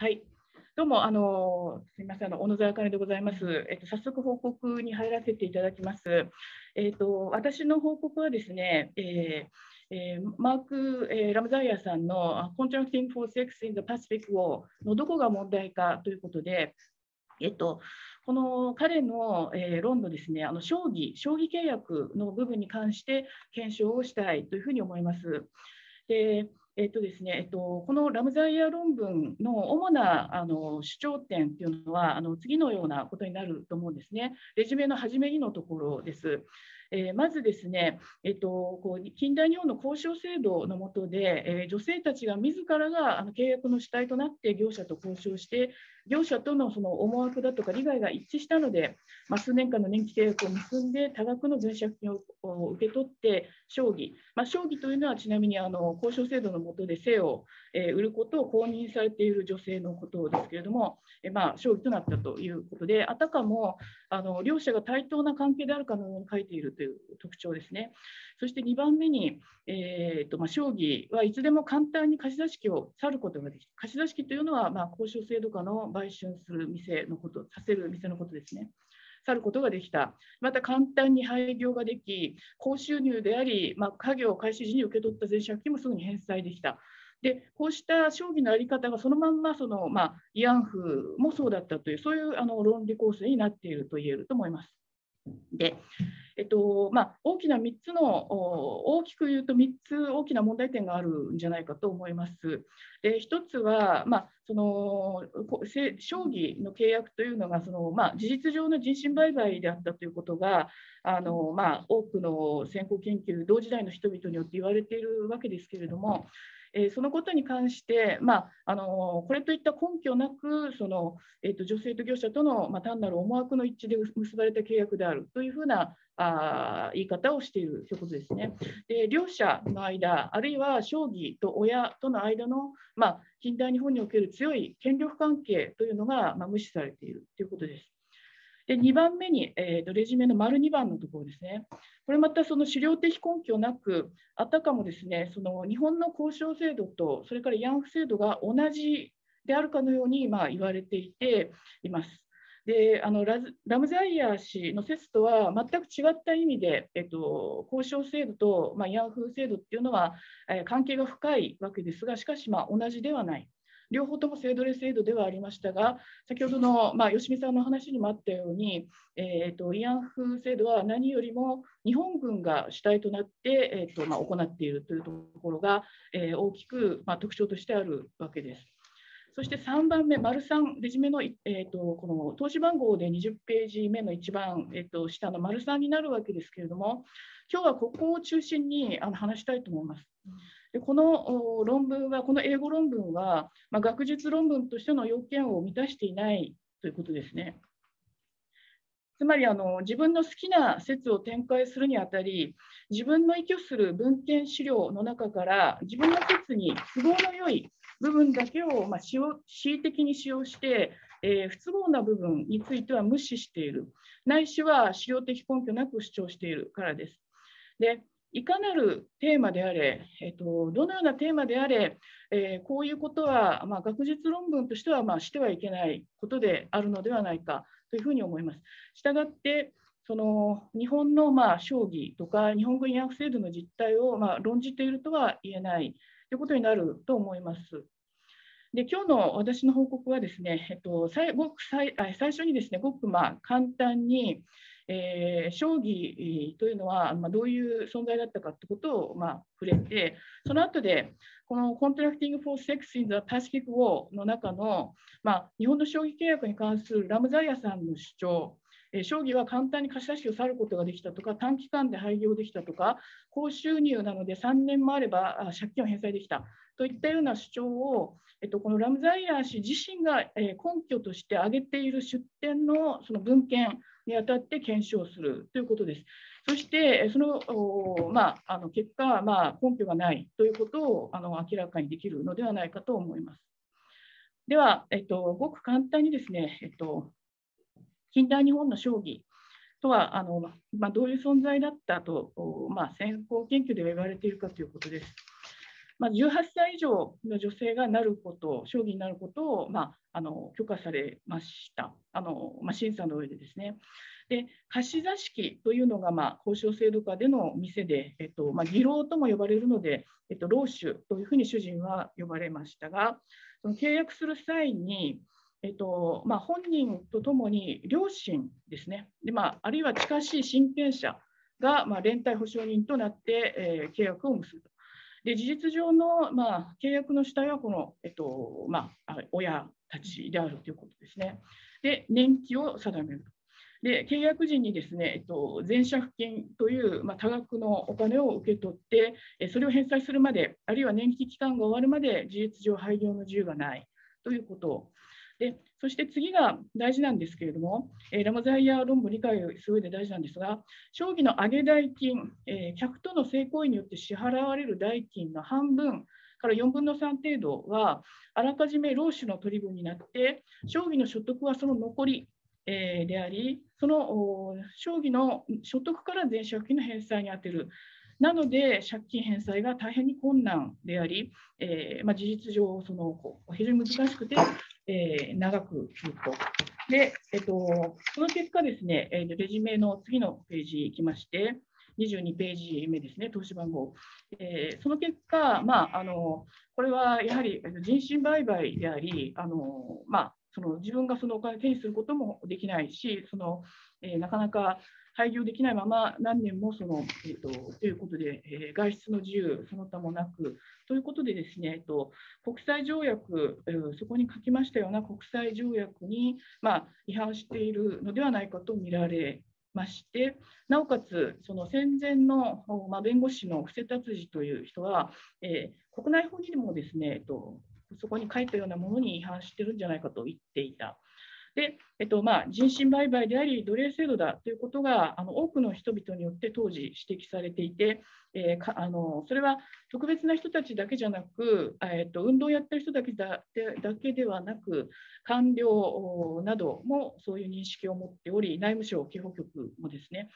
はい。どうも、あの、すみません、あの、小野沢茜でございます。えっと、早速報告に入らせていただきます。えっと、私の報告はですね、えーえー、マーク、えー、ラムザイアさんの Contracting for Sex in the Pacific War のどこが問題かということで、えっと、この彼の、えー、論のですね、あの将棋、将棋契約の部分に関して検証をしたいというふうに思います。でえっとですねえっと、このラムザイヤ論文の主なあの主張点というのはあの次のようなことになると思うんですね。レジュメの始めにのところです。えー、まずですね、えっと、こう近代日本の交渉制度の下で、えー、女性たちが自らがあの契約の主体となって業者と交渉して、業者とのその思惑だとか利害が一致したので、まあ、数年間の年季契約を結んで多額の前借金を受け取って勝議、まあ、勝議というのはちなみにあの交渉制度の下で性を、えー、売ることを公認されている女性のことですけれども、えー、まあ、勝議となったということで、あたかもあの両者が対等な関係であるかのように書いているという特徴ですね。そして2番目に、えーとまあ、将棋はいつでも簡単に貸し出しを去ることができる。貸し出しというのは、まあ、交渉制度下の売春する店のこと、させる店のことですね。去ることができた。また簡単に廃業ができ、高収入であり、まあ、家業開始時に受け取った税借金もすぐに返済できた。でこうした将棋の在り方がそのまんまその、まあ、慰安婦もそうだったという、そういうあの論理構成になっていると言えると思います。で、えっとまあ、大きな3つの、大きく言うと3つ大きな問題点があるんじゃないかと思います。で1つは、まあ、その将棋の契約というのがその、まあ、事実上の人身売買であったということが、あのまあ、多くの先行研究、同時代の人々によって言われているわけですけれども、えそのことに関して、まあ、あのこれといった根拠なくその、えーと、女性と業者との、まあ、単なる思惑の一致で結ばれた契約であるというふうなあ言い方をしているということですね。で両者の間、あるいは将棋と親との間の、まあ、近代日本における強い権力関係というのが、まあ、無視されているということです。で2番目に、えーと、レジュメの丸2番のところですね。これまたその資料的根拠なく、あたかもですね、その日本の交渉制度と、それから慰安婦制度が同じであるかのようにまあ言われていています。であのララムザイヤー氏の説とは全く違った意味で、えっと、交渉制度と、まあ、慰安婦制度っていうのは、えー、関係が深いわけですが、しかしまあ同じではない。両方とも制度レ制度ではありましたが、先ほどの、まあ、吉見さんの話にもあったように、えーと、慰安婦制度は何よりも日本軍が主体となって、えーとまあ、行っているというところが、えー、大きく、まあ、特徴としてあるわけです。そして3番目、丸3、レジュメの、えーと、この投資番号で20ページ目の一番、えーと、下の丸3になるわけですけれども、今日はここを中心にあの話したいと思います。でこの論文は、この英語論文は、まあ、学術論文としての要件を満たしていないということですね。つまりあの自分の好きな説を展開するにあたり、自分の依拠する文献資料の中から自分の説に都合の良い部分だけを、まあ、恣意的に使用して、えー、不都合な部分については無視している、ないしは資料的根拠なく主張しているからです。でいかなるテーマであれ、えっと、どのようなテーマであれ、えー、こういうことは、まあ、学術論文としては、まあ、してはいけないことであるのではないかというふうに思います。したがって、その日本のまあ将棋とか日本軍慰安婦制度の実態をまあ論じているとは言えないということになると思います。で今日の私の報告はですね、えっと、最ごく最最初にですね、ごくまあ簡単に、えー、将棋というのは、まあ、どういう存在だったかということを、まあ、触れて、その後で、この Contracting for Sex in the Pacific War の中の、まあ、日本の将棋契約に関するラムザイヤさんの主張、えー、将棋は簡単に貸し出しを去ることができたとか、短期間で廃業できたとか、高収入なので3年もあれば借金を返済できた。といったような主張を、えっと、このラムザイヤー氏自身が、根拠として挙げている出典のその文献、にあたって検証するということです。そして、その,、まあ、あの結果、まあ、根拠がないということをあの明らかにできるのではないかと思います。では、えっと、ごく簡単にですね、えっと、近代日本の将棋とはあの、まあ、どういう存在だったと、まあ、先行研究では言われているかということです。まあ、18歳以上の女性がなること、将棋になることを、まあ、あの許可されました、あのまあ、審査の上でですね。で貸し座敷というのが、まあ、交渉制度下での店で、えっとまあ、議労とも呼ばれるので、えっと、労主というふうに主人は呼ばれましたが、その契約する際に、えっとまあ、本人とともに両親ですね、でまあ、あるいは近しい親権者が、まあ、連帯保証人となって、えー、契約を結ぶ。で事実上の、まあ、契約の主体はこの、えっとまあ、親たちであるということですね。で、年金を定める。で契約時にですね、えっと、前借金という、まあ、多額のお金を受け取ってえ、それを返済するまで、あるいは年金期間が終わるまで事実上廃業の自由がないということで、そして次が大事なんですけれども、えー、ラマザイヤー論文理解する上で大事なんですが、将棋の上げ代金、えー、客との性行為によって支払われる代金の半分から4分の3程度は、あらかじめ労使の取り分になって、将棋の所得はその残り、えー、であり、その将棋の所得から前借金の返済に充てる。なので、借金返済が大変に困難であり、えーまあ、事実上その、非常に難しくて、えー、長くすると。で、えっと、その結果ですね、えー、レジュメの次のページ行きまして、22ページ目ですね、投資番号。えー、その結果、まあ、あのこれはやはり人身売買であり、あのまあ、その自分がそのお金を手にすることもできないし、そのえー、なかなか廃業できないまま何年もその、えーと、ということで、えー、外出の自由、その他もなく、ということでですね、えっと、国際条約、えー、そこに書きましたような国際条約に、まあ、違反しているのではないかと見られまして、なおかつ、その戦前の、まあ、弁護士の布施達治という人は、えー、国内法にもですね、えっと、そこに書いたようなものに違反してるんじゃないかと言っていた。で、えっとまあ、人身売買であり、奴隷制度だということがあの多くの人々によって当時指摘されていて、えー、かあのそれは特別な人たちだけじゃなく、えっと、運動をやってる人だけだだけではなく、官僚などもそういう認識を持っており、内務省、刑法局もですね、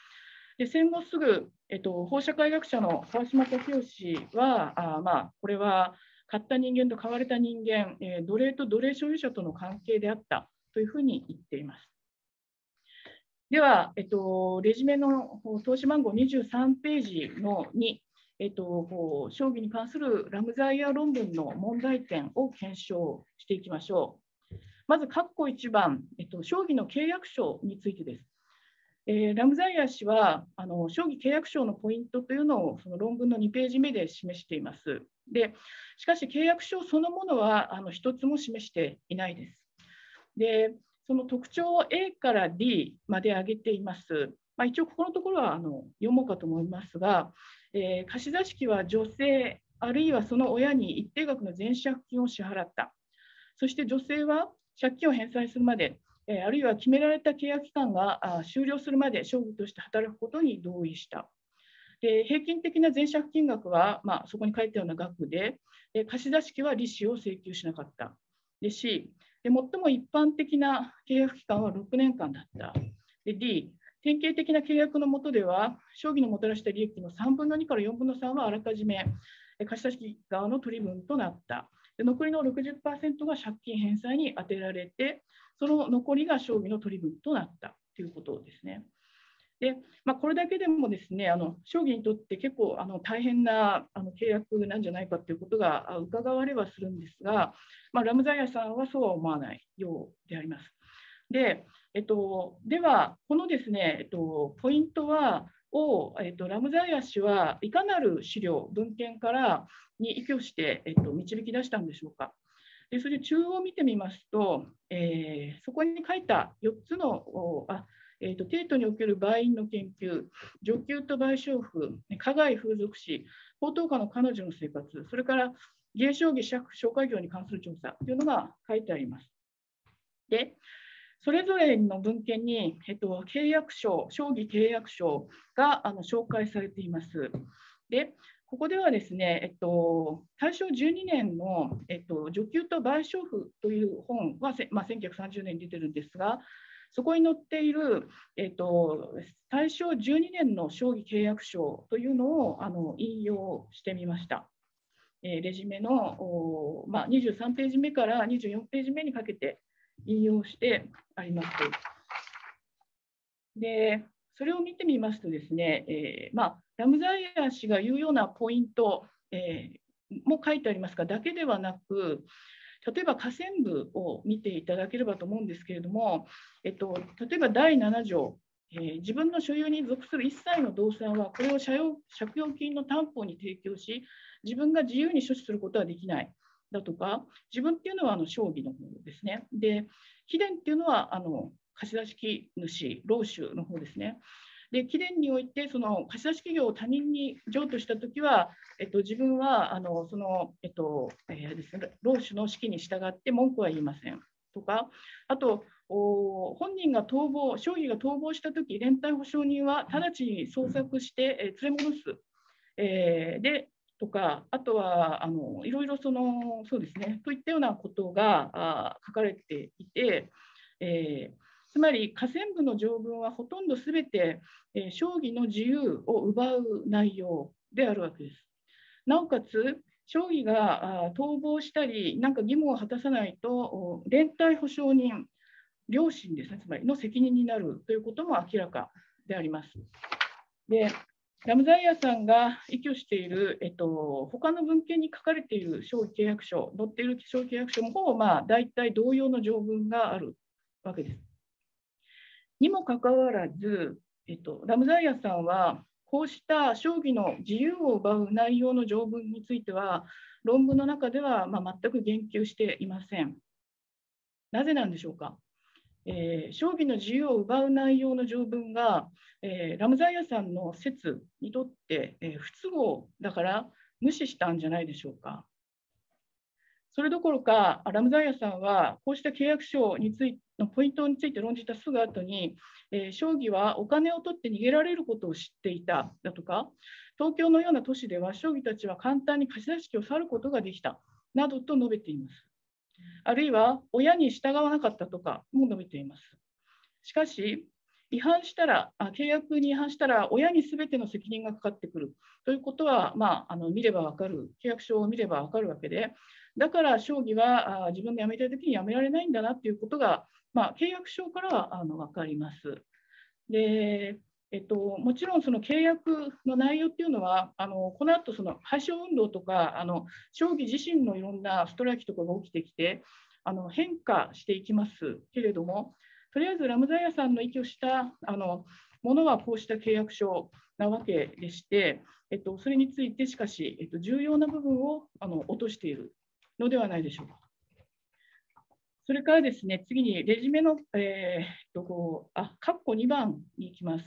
で戦後すぐ、えっと、法社会学者の川島武雄氏は、あまあ、これは買った人間と買われた人間、えー、奴隷と奴隷所有者との関係であった。というふうに言っています。では、えっと、レジュメの投資番号23ページの2、えっと、将棋に関するラムザイア論文の問題点を検証していきましょう。まず、括弧1番、えっと、将棋の契約書についてです。えー、ラムザイア氏はあの将棋契約書のポイントというのをその論文の2ページ目で示しています。でしかし、契約書そのものはあの1つも示していないです。で、その特徴を A から D まで挙げています。まあ、一応、ここのところはあの読もうかと思いますが、えー、貸し座敷は女性、あるいはその親に一定額の全借金を支払った。そして女性は借金を返済するまで、えー、あるいは決められた契約期間が終了するまで、勝負として働くことに同意した。で平均的な全借金額は、まあ、そこに書いたような額で、で貸し座敷は利子を請求しなかった。で C、で最も一般的な契約期間は6年間だった。で D、典型的な契約のもとでは、将棋のもたらした利益の3分の2から4分の3はあらかじめ貸し出し側の取り分となった。で残りの60%が借金返済に充てられて、その残りが商議の取り分となったということですね。でまあ、これだけでもですねあの将棋にとって結構あの大変なあの契約なんじゃないかということが伺われはするんですが、まあ、ラムザイアさんはそうは思わないようであります。でえっと、では、このですね、えっと、ポイントはを、えっと、ラムザイア氏はいかなる資料、文献からに依拠して、えっと、導き出したんでしょうか。でそれで中央を見てみますと、えー、そこに書いた4つのあえーと、帝都における売員の研究、女給と賠償婦、加害風俗史、高等科の彼女の生活、それから芸将棋紹介業に関する調査というのが書いてあります。で、それぞれの文献に、えっと、契約書、将棋契約書があの紹介されています。で、ここではですね、えっと、大正12年の、えっと、女給と賠償婦という本は、まあ、1930年に出てるんですが、そこに載っている、えーと、大正12年の将棋契約書というのをあの引用してみました。えレジュメの、まあ、23ページ目から24ページ目にかけて引用してあります。で、それを見てみますとですね、えー、まあ、ラムザイア氏が言うようなポイント、えー、も書いてありますが、だけではなく、例えば河川部を見ていただければと思うんですけれども、えっと、例えば第7条、えー、自分の所有に属する一切の動産は、これを借用金の担保に提供し、自分が自由に処置することはできないだとか、自分っていうのはあの将棋の方ですね。で、秘伝っていうのはあの貸し出し主、老主の方ですね。で、貴殿において、その貸し出し企業を他人に譲渡したときは、えっと、自分は、あのその、えっと、えー、ですね、老主の指揮に従って文句は言いません。とか、あと、お本人が逃亡、商議が逃亡したとき、連帯保証人は直ちに捜索して、えー、連れ戻す。えー、で、とか、あとはあのいろいろその、そうですね、といったようなことがあ書かれていて、えー、つまり河川部の条文はほとんどすべて、えー、将棋の自由を奪う内容であるわけです。なおかつ、将棋が逃亡したり、なんか義務を果たさないと、連帯保証人、両親ですね、つまりの責任になるということも明らかであります。で、ラムザイアさんが依拠している、えっと、他の文献に書かれている商規契約書、載っている商規契約書もほぼまあ大体同様の条文があるわけです。にもかかわらず、えっと、ラムザイアさんは、こうした将棋の自由を奪う内容の条文については、論文の中ではまあ全く言及していません。なぜなんでしょうか。えー、将棋の自由を奪う内容の条文が、えー、ラムザイアさんの説にとって、えー、不都合だから無視したんじゃないでしょうか。それどころか、ラムザイアさんは、こうした契約書についのポイントについて論じたすぐ後に、えー、将棋はお金を取って逃げられることを知っていただとか、東京のような都市では将棋たちは簡単に貸し出し機を去ることができたなどと述べています。あるいは、親に従わなかったとかも述べています。しかし、違反したら、契約に違反したら、親にすべての責任がかかってくるということは、まあ、あの見れば分かる、契約書を見れば分かるわけで、だから将棋は自分が辞めたいときに辞められないんだなということが、まあ、契約書からはあの分かります。でえっと、もちろんその契約の内容っていうのは、あのこの後その廃止運動とかあの、将棋自身のいろんなストライキとかが起きてきて、あの変化していきますけれども、とりあえずラムザイアさんの依拠したあのものはこうした契約書なわけでして、えっと、それについてしかし、えっと、重要な部分をあの落としているのではないでしょうか。それからですね、次にレジュメの、えー、とこうあ、括弧2番に行きます。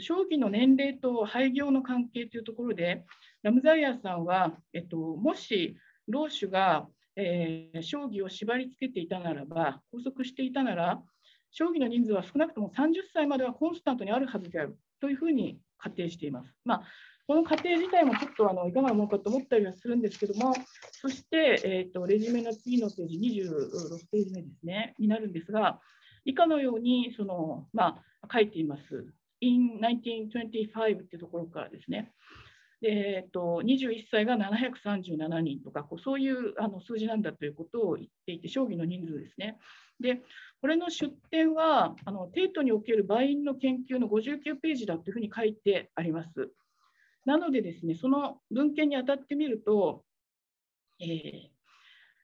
将棋の年齢と廃業の関係というところで、ラムザイアさんは、えっと、もし老主が、えー、将棋を縛り付けていたならば、拘束していたなら、将棋の人数は少なくとも30歳まではコンスタントにあるはずであるというふうに仮定しています。まあ、この過程自体もちょっとあのいかがなものかと思ったりはするんですけども、そして、えーと、レジュメの次のページ、26ページ目ですね、になるんですが、以下のようにその、まあ、書いています。in 1925っていうところからですね。でえっと、21歳が737人とか、こうそういうあの数字なんだということを言っていて、将棋の人数ですね。で、これの出典は、あのテートにおける売員の研究の59ページだというふうに書いてあります。なのでですね、その文献に当たってみると、えー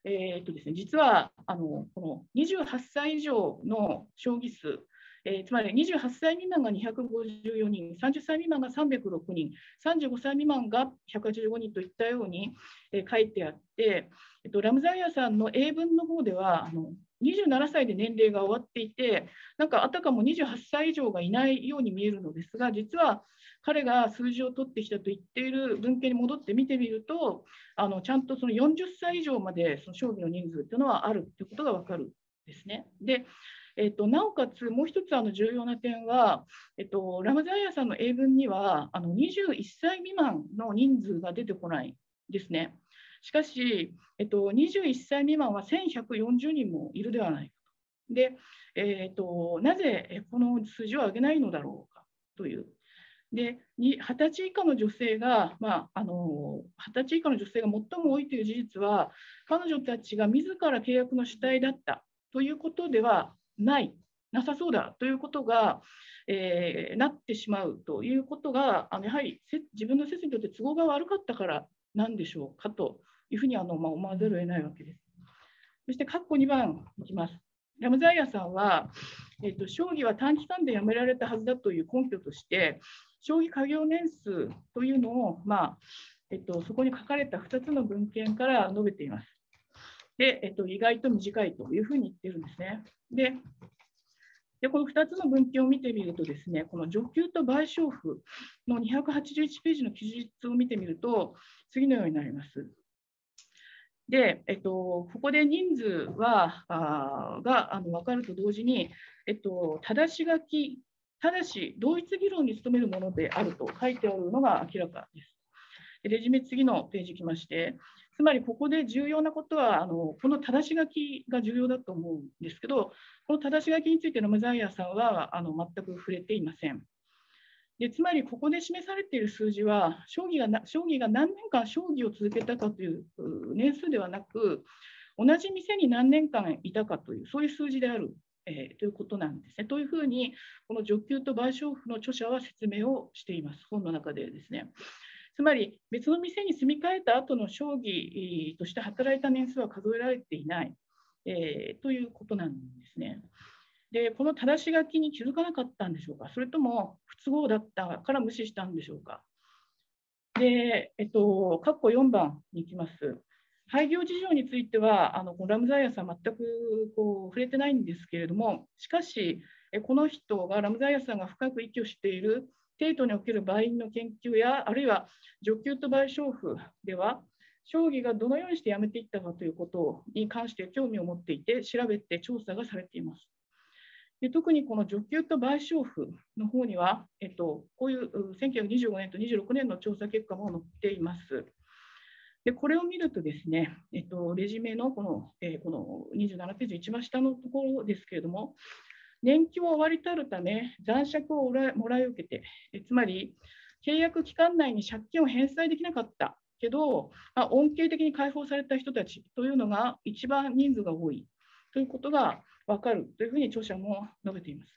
えー、っとですね、実はあのこの28歳以上の将棋数、えー、つまり28歳未満が254人、30歳未満が306人、35歳未満が185人といったように、えー、書いてあって、えっと、ラムザイアさんの英文の方ではあの27歳で年齢が終わっていて、なんかあたかも28歳以上がいないように見えるのですが、実は彼が数字を取ってきたと言っている文献に戻って見てみると、あのちゃんとその40歳以上までその将棋の人数というのはあるということが分かるんですね。でえっと、なおかつ、もう一つあの重要な点は、えっと、ラムザイアさんの英文にはあの21歳未満の人数が出てこないですね。しかし、えっと、21歳未満は1140人もいるではないかで、えっと、なぜこの数字を上げないのだろうかというで20歳以下の女性が、まあ、あの20歳以下の女性が最も多いという事実は、彼女たちが自ら契約の主体だったということではない、なさそうだということが、えー、なってしまうということが、あのやはり自分の説にとって都合が悪かったからなんでしょうかというふうにあの、まあ、思わざるを得ないわけです。そして、括弧2番いきます。ラムザイヤさんは、えーと、将棋は短期間でやめられたはずだという根拠として、将棋稼業年数というのを、まあえっと、そこに書かれた2つの文献から述べています。で、えっと、意外と短いというふうに言ってるんですね。で、でこの2つの文献を見てみるとですね、この上級と賠償符の281ページの記述を見てみると、次のようになります。で、えっと、ここで人数はあがあの分かると同時に、えっと、正し書き、ただし同一議論に努めるものであると書いてあるのが明らかです。レジュメ次のページいきまして、つまりここで重要なことは、あのこの正し書きが重要だと思うんですけど、この正し書きについてのムザイヤさんはあの全く触れていません。でつまり、ここで示されている数字は将棋がな、将棋が何年間将棋を続けたかという年数ではなく、同じ店に何年間いたかという、そういう数字である、えー、ということなんですね。というふうに、この上級と賠償符の著者は説明をしています、本の中でですね。つまり、別の店に住み替えた後の将棋として働いた年数は数えられていない、えー、ということなんですね。で、この正し書きに気づかなかったんでしょうか、それとも都合だったから無視したんでしょうか。で、えっと、括弧4番に行きます。廃業事情については、あのラムザイアさん、全くこう触れてないんですけれども、しかし、この人が、ラムザイアさんが深く息をしている帝都における売員の研究や、あるいは上級と賠償符では、将棋がどのようにしてやめていったかということに関して興味を持っていて、調べて調査がされています。で特にこの女給と賠償符の方には、えっと、こういう1925年と26年の調査結果も載っています。でこれを見るとですね、えっと、レジュメのこの,、えー、この27ページ一番下のところですけれども、年金を終わりたるため、残借をもらい受けて、えつまり契約期間内に借金を返済できなかったけど、まあ、恩恵的に解放された人たちというのが一番人数が多いということが分かるというふうに著者も述べています。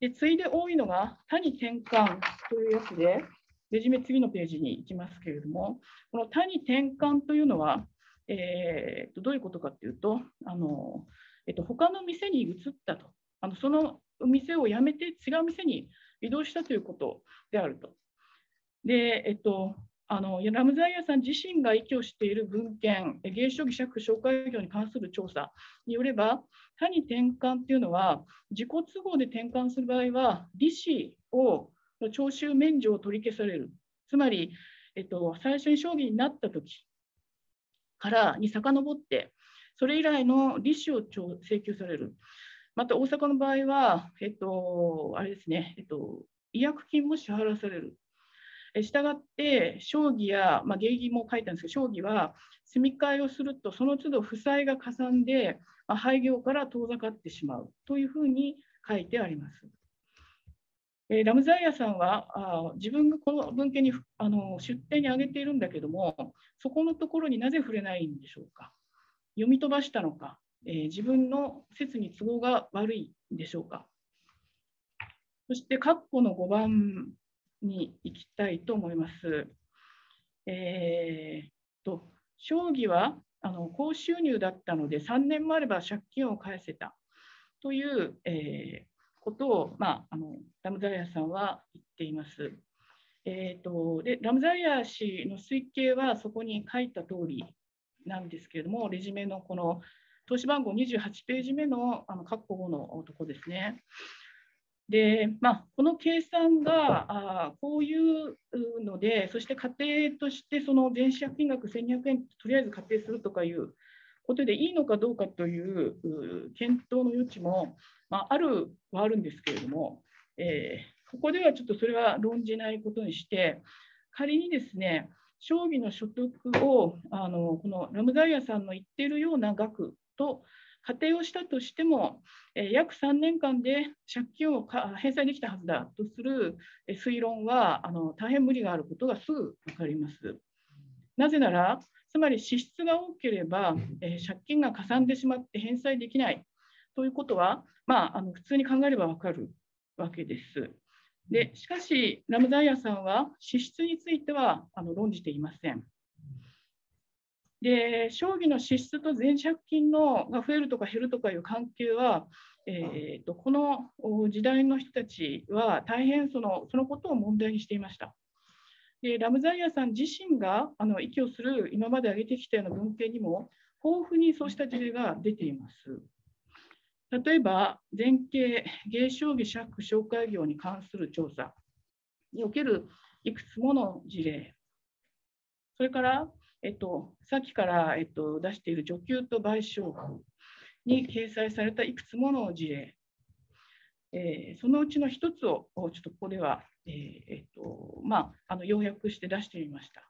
で次いで多いのが谷転換というやつで、レジュメ次のページに行きますけれども、この谷転換というのは、えー、とどういうことかというと、あのえっと、他の店に移ったとあの、その店を辞めて違う店に移動したということであると。で、えっと、あのラムザイヤさん自身が息をしている文献、芸書義借紹介業に関する調査によれば、他に転換というのは、自己都合で転換する場合は、利子を徴収免除を取り消される。つまり、えっと、最初に将棋になった時からに遡って、それ以来の利子を請求される。また大阪の場合は、えっと、あれですね、えっと、違約金も支払わされる。したがって、将棋や、まあ、芸儀も書いたんですけど、将棋は住み替えをすると、その都度負債がかさんで、まあ、廃業から遠ざかってしまうというふうに書いてあります。えー、ラムザイヤさんはあ自分がこの文献にあの出典に挙げているんだけども、そこのところになぜ触れないんでしょうか？読み飛ばしたのか、えー、自分の説に都合が悪いんでしょうか？そして、括弧の5番に行きたいと思います。えー、と将棋はあの高収入だったので3年もあれば借金を返せたという、えー、ことを、まあ、あのラムザイヤさんは言っています。えーと、でラムザイヤ氏の推計はそこに書いた通りなんですけれども、レジュメのこの投資番号28ページ目のあの括弧5のとこですね。で、まあ、この計算があこういうので、そして家庭としてその電子借金額1200円とりあえず仮定するとかいうことでいいのかどうかという検討の余地も、まあ、あるはあるんですけれども、えー、ここではちょっとそれは論じないことにして、仮にですね、将棋の所得をあのこのラムダイヤさんの言っているような額と仮定をしたとしても、え約3年間で借金を返済できたはずだとする推論はあの大変無理があることがすぐ分かります。なぜなら、つまり支出が多ければ、え借金がかさんでしまって返済できないということは、まあ、あの普通に考えれば分かるわけです。でしかし、ラムザイヤさんは支出についてはあの論じていません。で、将棋の支出と全借金のが増えるとか減るとかいう関係は、えーと、この時代の人たちは大変そのそのことを問題にしていました。でラムザイヤさん自身があの息をする今まで挙げてきたような文献にも豊富にそうした事例が出ています。例えば、前景芸将棋借紹介業に関する調査におけるいくつもの事例、それからえっと、さっきから、えっと、出している序給と賠償法に掲載されたいくつもの事例、えー、そのうちの一つをちょっとここでは、えーえっとまあ、あの要約して出してみました。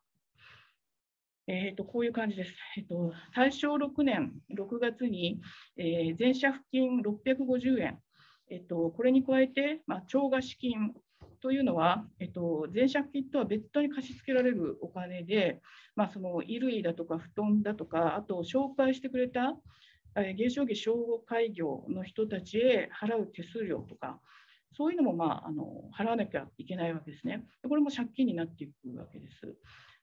えーと、こういう感じです。えーと、大正6年6月に、えー、全社付近650円、えーと、これに加えて、まあ、超過資金というのは、えっと、全借金とは別途に貸し付けられるお金で、まあ、その衣類だとか布団だとか、あと紹介してくれた芸商儀商護開業の人たちへ払う手数料とか、そういうのも、まあ、あの払わなきゃいけないわけですね。これも借金になっていくわけです。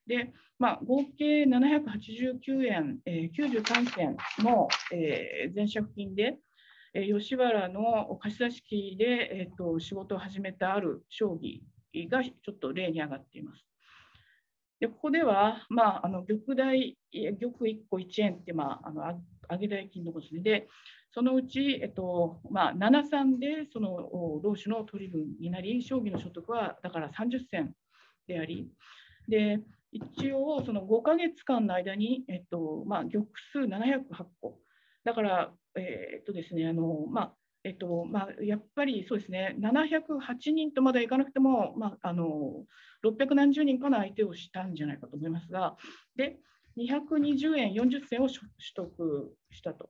で、まあ、合計789円、えー、93銭の、えー、全借金で、え吉原の貸し出し機で、えーと、仕事を始めたある将棋がちょっと例に上がっています。でここでは、まあ、あの玉代、玉1個1円って、まあ、あの上げ代金のことですね。で、そのうち、えっとまあ、73でその同種の取り分になり、将棋の所得はだから30銭であり、で一応、その5か月間の間に、えっとまあ、玉数708個、だから、え、っとですね、あのまあえっとまあ、やっぱりそうですね、708人とまだいかなくても、まあ、あの600何十人かの相手をしたんじゃないかと思いますが、で、220円40銭を取得したと。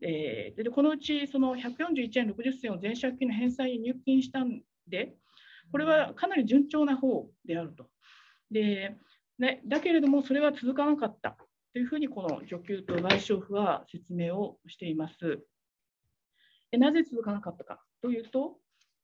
えー、でこのうちその141円60銭を全借金の返済に入金したんで、これはかなり順調な方であると。でね、だけれども、それは続かなかった。というふうにこの序給と賠償付は説明をしています。なぜ続かなかったかというと、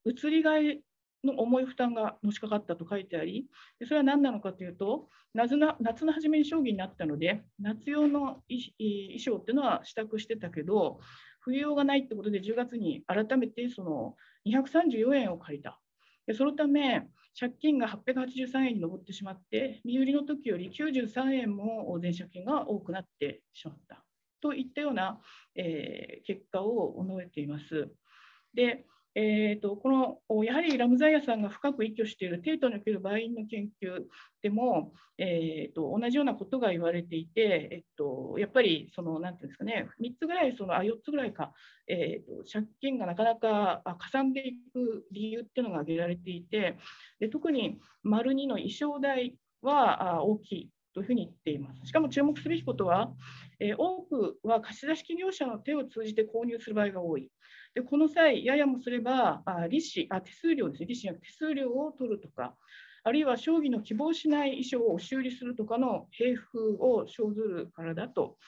移り替えの重い負担がのしかかったと書いてあり、それは何なのかというと、夏の夏の初めに将棋になったので、夏用の衣装っていうのは支度してたけど、冬用がないってことで、10月に改めてその234円を借りた。でそのため、借金が883円に上ってしまって、身売りの時より93円も全借金が多くなってしまったといったような、えー、結果を述べています。で、えーと、このやはりラムザイヤさんが深く依拠しているテートにおける売員の研究でも、えーと、同じようなことが言われていて、えっと、やっぱりそのなんていうんですかね3つぐらいそのあ4つぐらいか、えーと、借金がなかなかかさんでいく理由っていうのが挙げられていてで特に丸2の衣装代は大きいというふうに言っています。しかも注目すべきことは、えー、多くは貸し出し企業者の手を通じて購入する場合が多い。でこの際、ややもすれば、あ利子あ手数料ですね、利子や手数料を取るとか、あるいは将棋の希望しない衣装を修理するとかの平風を生ずるからだと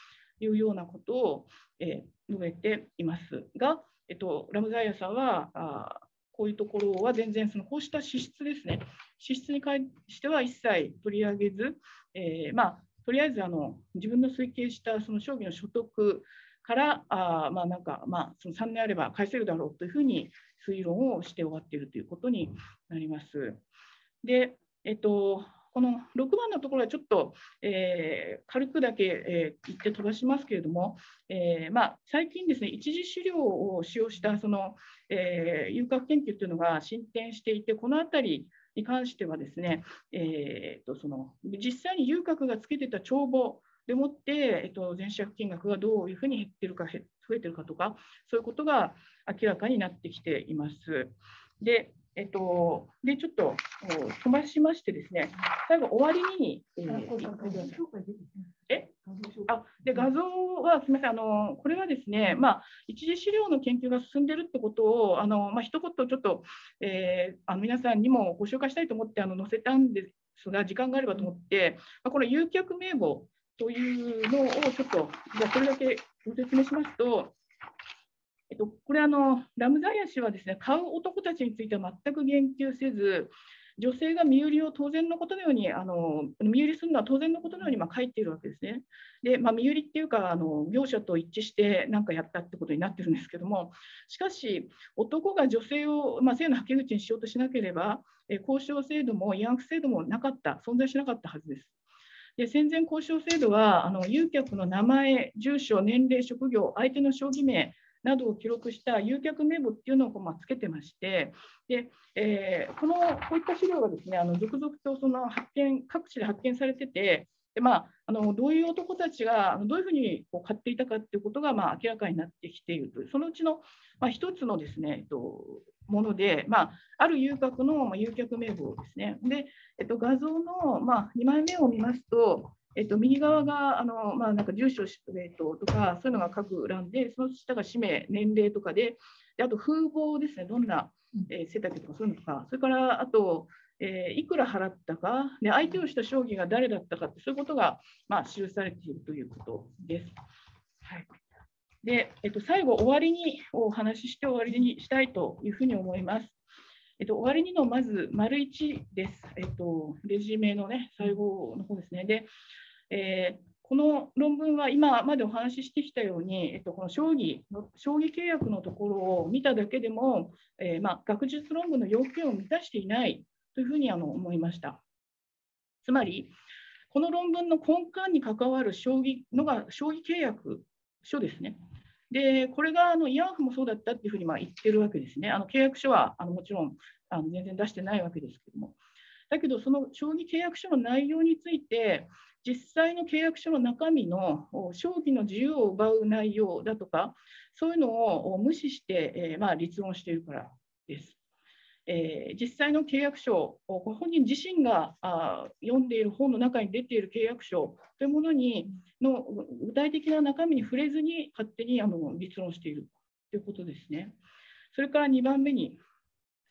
いうようなことを、えー、述べていますが、えっと、ラムザイヤさんはあこういうところは全然そのこうした支出ですね、支出に関しては一切取り上げず、えー、まあ、とりあえずあの自分の推計したその将棋の所得からあまあなんかまあその3年あれば返せるだろうというふうに推論をして終わっているということになります。で、えっと、この6番のところはちょっと、えー、軽くだけ、えー、言って飛ばしますけれども、えー、まあ、最近ですね、一次資料を使用したその、え遊郭研究というのが進展していて、このあたりに関してはですね、えーとその実際に遊郭がつけてた帳簿でもって、えっと、全借金額がどういうふうに減ってるか、増えてるかとか、そういうことが明らかになってきています。で、えっと、でちょっと飛ばしましてですね、最後終わりに、えあで画像はすみませんあの、これはですね、まあ、一次資料の研究が進んでいるってことを、あのまあ一言ちょっと、えー、あの皆さんにもご紹介したいと思ってあの載せたんですが、時間があればと思って、まあ、この有客名簿というのをちょっと、じゃあこれだけご説明しますと、えっと、これあの、ラムザイア氏はですね、買う男たちについては全く言及せず、女性が身売りを当然のことのように、あの身売りするのは当然のことのようにまあ書いているわけですね。で、まあ、身売りっていうかあの、業者と一致して何かやったってことになってるんですけども、しかし、男が女性を、まあ、性のはけ口にしようとしなければ、交渉制度も慰安婦制度もなかった、存在しなかったはずです。で戦前交渉制度はあの誘客の名前、住所、年齢、職業、相手の将棋名などを記録した誘客名簿っていうのをこうまあつけてまして、でえー、このこういった資料がですねあの続々とその発見各地で発見されてて、でまあ、あのどういう男たちがどういうふうにこう買っていたかということがまあ明らかになってきているという、そのうちの、まあ、一つのですね、えっと、もので、まあ、ある遊客の、まあ、誘客名簿ですね。で、えっと、画像の、まあ、2枚目を見ますと、えっと、右側があの、まあ、なんか住所、えっと、とか、そういうのが各欄で、その下が氏名、年齢とかで、であと風貌ですね、どんな、えー、背丈とかそういうのとか、それからあと、えー、いくら払ったかで、相手をした将棋が誰だったかって、そういうことが、まあ、記されているということです。はいで、えっと、最後、終わりにお話しして終わりにしたいというふうに思います。えっと、終わりにのまず、丸1です。えっと、レジュメのね、最後の方ですね。で、えー、この論文は今までお話ししてきたように、えっと、この将棋の将棋契約のところを見ただけでも、えー、まあ、学術論文の要件を満たしていないというふうにあの思いました。つまり、この論文の根幹に関わる将棋のが将棋契約書ですね。で、これがあの慰安婦もそうだったっていうふうにま言ってるわけですね。あの契約書はあのもちろんあの全然出してないわけですけども。だけど、その将棋契約書の内容について、実際の契約書の中身の将棋の自由を奪う内容だとか、そういうのを無視して、え、まあ、立論しているからです。えー、実際の契約書、ご本人自身があ読んでいる本の中に出ている契約書というものにの具体的な中身に触れずに勝手にあの立論しているということですね。それから2番目に、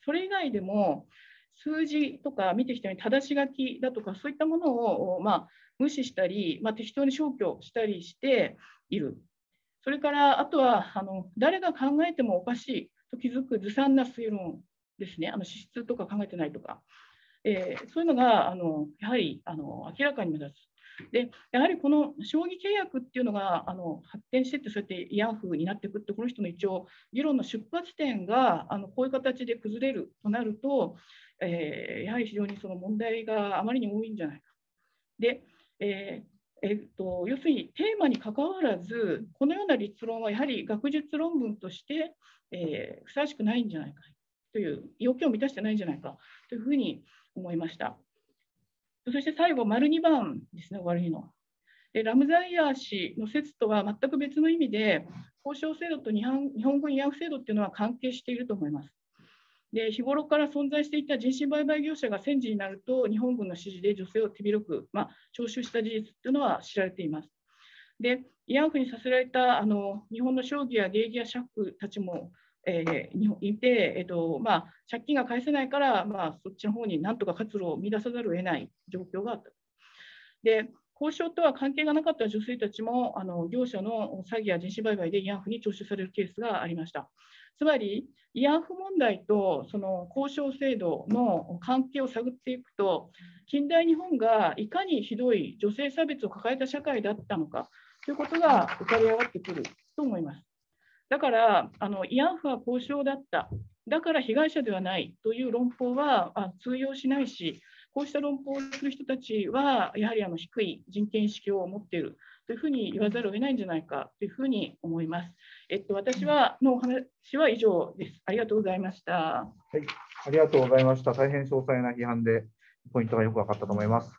それ以外でも数字とか見てきたように正し書きだとかそういったものを、まあ、無視したり、まあ、適当に消去したりしている。それからあとはあの誰が考えてもおかしいと気づくずさんな推論ですね、あの支出とか考えてないとか、えー、そういうのがあのやはりあの明らかに目立つ。でやはりこの将棋契約っていうのがあの発展してって、そうやって慰安婦になっていくって、この人の一応、議論の出発点があのこういう形で崩れるとなると、えー、やはり非常にその問題があまりに多いんじゃないか。で、えーえっと、要するにテーマにかかわらず、このような立論はやはり学術論文として、えー、ふさわしくないんじゃないかという要件を満たしてないんじゃないかというふうに思いました。そして最後、丸2番ですね、終わりの。でラムザイヤー氏の説とは全く別の意味で、交渉制度と日本日本語慰安婦制度っていうのは関係していると思います。で日頃から存在していた人身売買業者が戦時になると、日本軍の指示で女性を手広く、まあ、徴収した事実というのは知られています。で慰安婦にさせられたあの日本の将棋や芸妓や爵たちもえー、いて、えーとまあ、借金が返せないから、まあ、そっちの方になんとか活路を見出さざるを得ない状況があった。で交渉とは関係がなかった女性たちもあの業者の詐欺や人身売買で慰安婦に徴収されるケースがありました。つまり慰安婦問題とその交渉制度の関係を探っていくと近代日本がいかにひどい女性差別を抱えた社会だったのかということが浮かび上がってくると思います。だからあの慰安婦は交渉だった、だから被害者ではないという論法はあ通用しないし、こうした論法をする人たちは、やはりあの低い人権意識を持っているというふうに言わざるを得ないんじゃないかというふうに思います。えっと、私はのお話は以上です。ありがとうございました。はい、ありがとうございました。大変詳細な批判で、ポイントがよく分かったと思います。